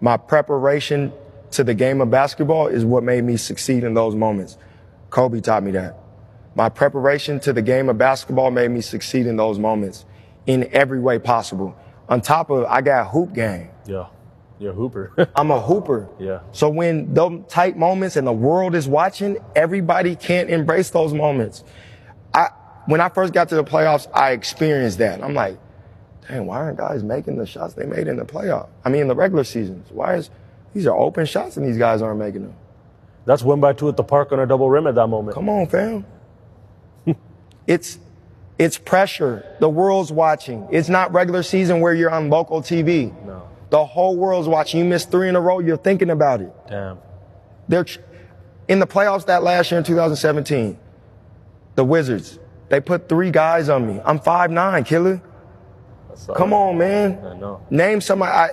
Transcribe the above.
My preparation to the game of basketball is what made me succeed in those moments. Kobe taught me that. My preparation to the game of basketball made me succeed in those moments in every way possible. On top of, I got hoop game. Yeah. You're a hooper. I'm a hooper. Yeah. So when those tight moments and the world is watching, everybody can't embrace those moments. I when I first got to the playoffs, I experienced that. I'm like, dang, why aren't guys making the shots they made in the playoff? I mean, in the regular seasons. Why is these are open shots and these guys aren't making them? That's one by two at the park on a double rim at that moment. Come on, fam. it's it's pressure. The world's watching. It's not regular season where you're on local TV. No. The whole world's watching. You miss three in a row, you're thinking about it. Damn. They're tr- in the playoffs that last year in 2017. The Wizards, they put three guys on me. I'm 5'9", killer. Come on, man. I know. Name somebody. I,